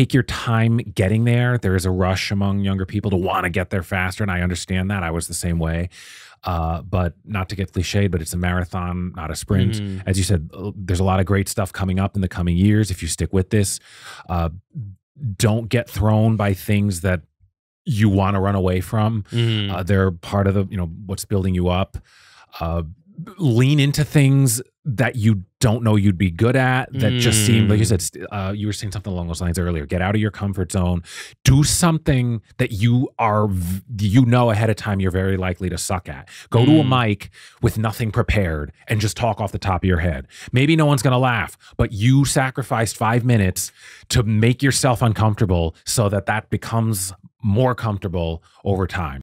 take your time getting there. There is a rush among younger people to want to get there faster, and I understand that. I was the same way. Uh, but not to get cliched, but it's a marathon, not a sprint. Mhm. As you said, uh, there's a lot of great stuff coming up in the coming years if you stick with this. Uh, don't get thrown by things that you want to run away from. Mhm. Uh, they're part of the, you know, what's building you up. Lean into things that you don't know you'd be good at that just seem like you said uh, you were saying something along those lines earlier get out of your comfort zone do something that you are you know ahead of time you're very likely to suck at. Go to a Mm. mic with nothing prepared and just talk off the top of your head. Maybe no one's going to laugh but you sacrificed five minutes to make yourself uncomfortable so that that becomes more comfortable over time